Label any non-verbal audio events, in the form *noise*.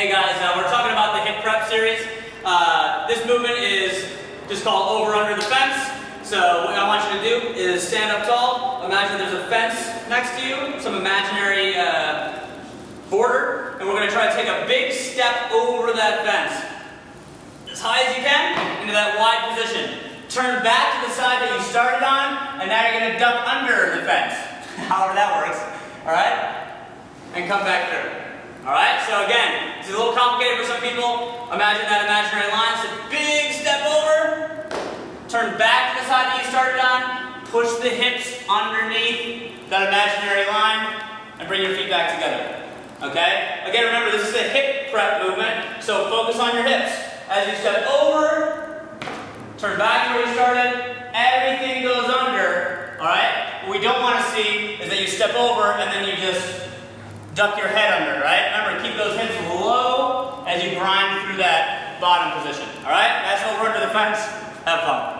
Hey guys, uh, we're talking about the hip prep series. Uh, this movement is just called over under the fence. So what I want you to do is stand up tall. Imagine there's a fence next to you, some imaginary uh, border, and we're going to try to take a big step over that fence. As high as you can, into that wide position. Turn back to the side that you started on, and now you're going to duck under the fence. *laughs* However that works. All right? And come back through. All right? So again, it's a little complicated for some people. Imagine that imaginary line. So big step over. Turn back to the side that you started on. Push the hips underneath that imaginary line. And bring your feet back together. Okay? Again, remember, this is a hip prep movement. So focus on your hips. As you step over, turn back to where you started. Everything goes under. All right? What we don't want to see is that you step over and then you just duck your head under, right? Remember, keep those hips low as you grind through that bottom position, all right? That's over under the fence. Have fun.